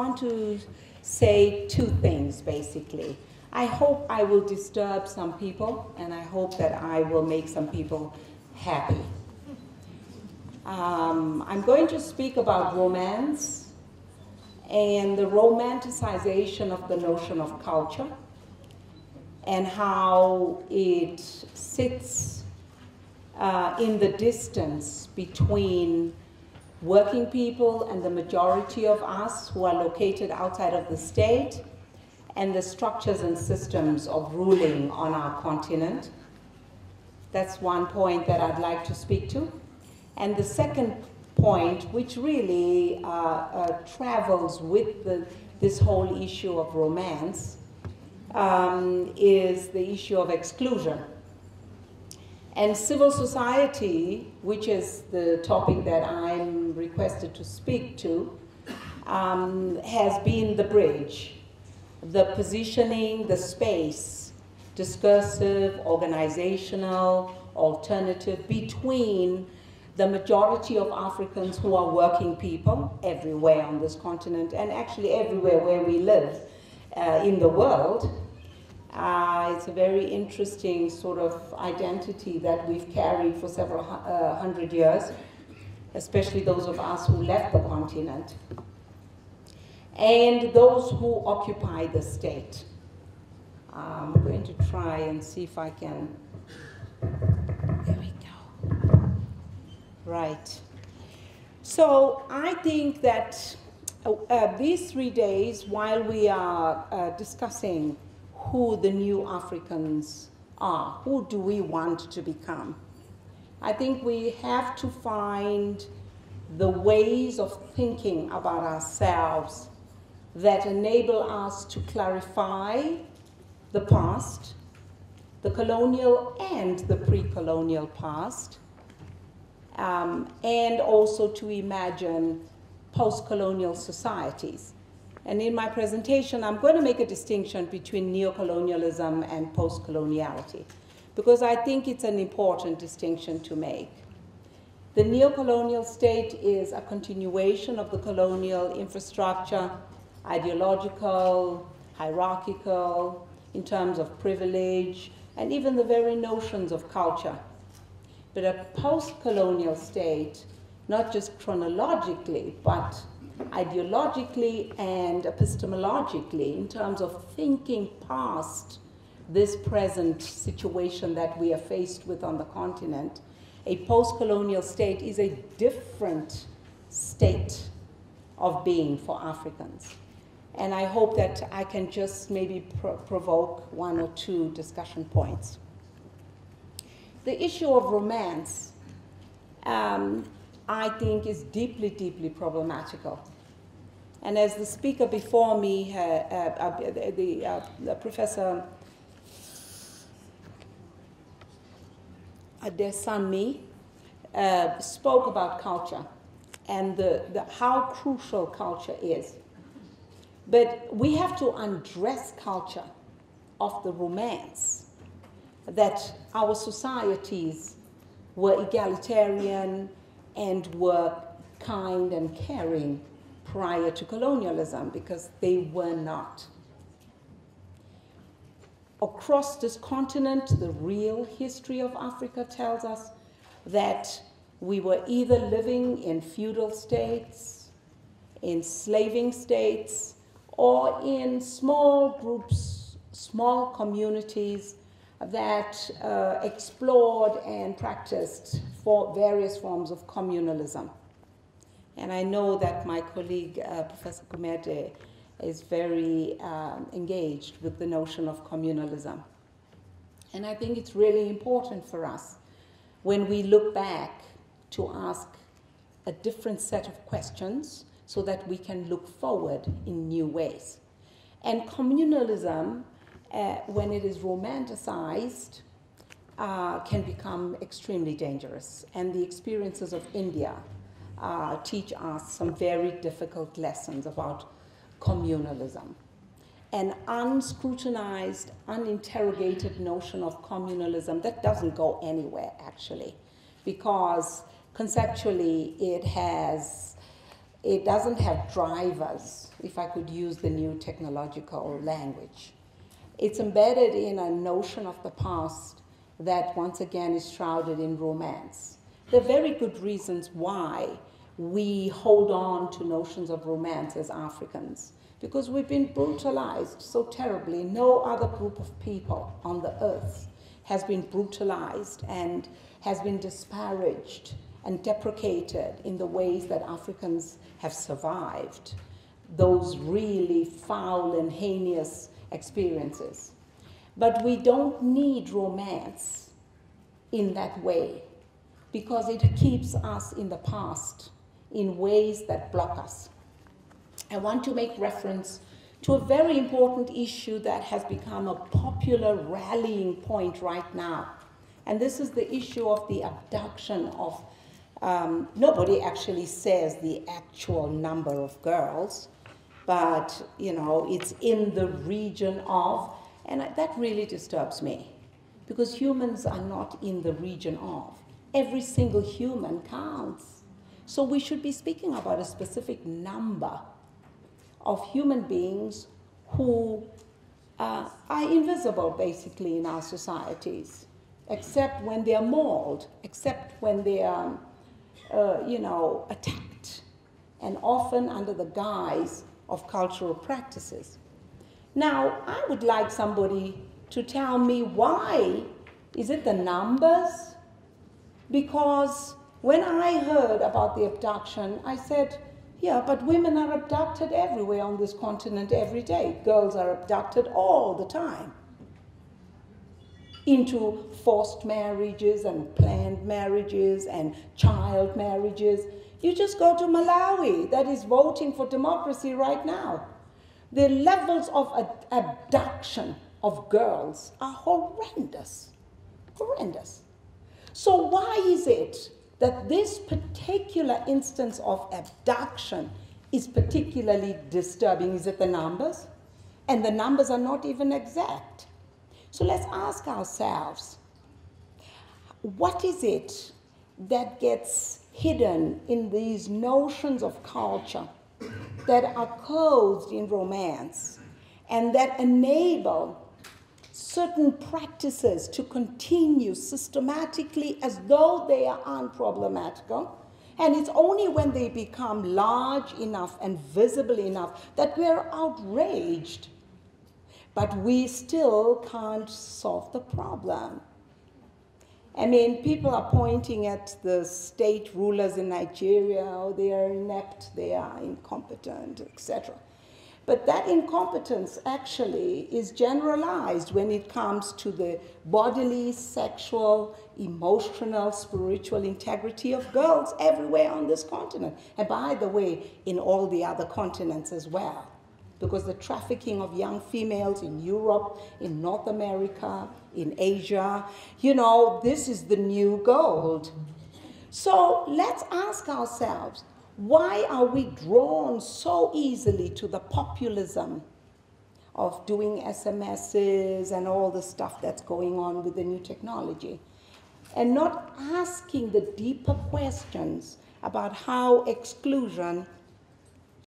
want to say two things basically. I hope I will disturb some people, and I hope that I will make some people happy. Um, I'm going to speak about romance and the romanticization of the notion of culture and how it sits uh, in the distance between working people and the majority of us who are located outside of the state and the structures and systems of ruling on our continent. That's one point that I'd like to speak to. And the second point, which really uh, uh, travels with the, this whole issue of romance, um, is the issue of exclusion. And civil society, which is the topic that I'm requested to speak to, um, has been the bridge, the positioning, the space, discursive, organizational, alternative between the majority of Africans who are working people everywhere on this continent and actually everywhere where we live uh, in the world. Uh, it's a very interesting sort of identity that we've carried for several uh, hundred years, especially those of us who left the continent, and those who occupy the state. I'm going to try and see if I can. There we go. Right. So I think that uh, uh, these three days, while we are uh, discussing who the new Africans are, who do we want to become, I think we have to find the ways of thinking about ourselves that enable us to clarify the past, the colonial and the pre colonial past, um, and also to imagine post-colonial societies. And in my presentation, I'm going to make a distinction between neocolonialism and post-coloniality, because I think it's an important distinction to make. The neocolonial state is a continuation of the colonial infrastructure, ideological, hierarchical, in terms of privilege, and even the very notions of culture but a post-colonial state, not just chronologically, but ideologically and epistemologically in terms of thinking past this present situation that we are faced with on the continent, a post-colonial state is a different state of being for Africans. And I hope that I can just maybe pro provoke one or two discussion points the issue of romance, um, I think, is deeply, deeply problematical. And as the speaker before me, uh, uh, the, uh, the professor Adesami, uh, spoke about culture and the, the, how crucial culture is. But we have to undress culture of the romance that our societies were egalitarian and were kind and caring prior to colonialism because they were not. Across this continent, the real history of Africa tells us that we were either living in feudal states, enslaving states, or in small groups, small communities that uh, explored and practiced for various forms of communalism. And I know that my colleague, uh, Professor Gumede, is very um, engaged with the notion of communalism. And I think it's really important for us when we look back to ask a different set of questions so that we can look forward in new ways. And communalism uh, when it is romanticized, uh, can become extremely dangerous. And the experiences of India uh, teach us some very difficult lessons about communalism. An unscrutinized, uninterrogated notion of communalism that doesn't go anywhere, actually, because conceptually it has it doesn't have drivers, if I could use the new technological language. It's embedded in a notion of the past that once again is shrouded in romance. There are very good reasons why we hold on to notions of romance as Africans because we've been brutalized so terribly. No other group of people on the earth has been brutalized and has been disparaged and deprecated in the ways that Africans have survived those really foul and heinous experiences. But we don't need romance in that way because it keeps us in the past in ways that block us. I want to make reference to a very important issue that has become a popular rallying point right now. And this is the issue of the abduction of, um, nobody actually says the actual number of girls, but you know, it's in the region of, and that really disturbs me because humans are not in the region of. Every single human counts. So we should be speaking about a specific number of human beings who uh, are invisible basically in our societies, except when they are mauled, except when they are, uh, you know, attacked, and often under the guise of cultural practices. Now, I would like somebody to tell me why. Is it the numbers? Because when I heard about the abduction, I said, yeah, but women are abducted everywhere on this continent every day. Girls are abducted all the time into forced marriages and planned marriages and child marriages. You just go to Malawi, that is voting for democracy right now. The levels of abduction of girls are horrendous. Horrendous. So, why is it that this particular instance of abduction is particularly disturbing? Is it the numbers? And the numbers are not even exact. So, let's ask ourselves what is it that gets hidden in these notions of culture that are clothed in romance and that enable certain practices to continue systematically as though they are unproblematical. And it's only when they become large enough and visible enough that we're outraged. But we still can't solve the problem. I mean, people are pointing at the state rulers in Nigeria, oh, they are inept, they are incompetent, etc. But that incompetence actually is generalized when it comes to the bodily, sexual, emotional, spiritual integrity of girls everywhere on this continent. And by the way, in all the other continents as well because the trafficking of young females in Europe, in North America, in Asia, you know, this is the new gold. So let's ask ourselves why are we drawn so easily to the populism of doing SMSs and all the stuff that's going on with the new technology? And not asking the deeper questions about how exclusion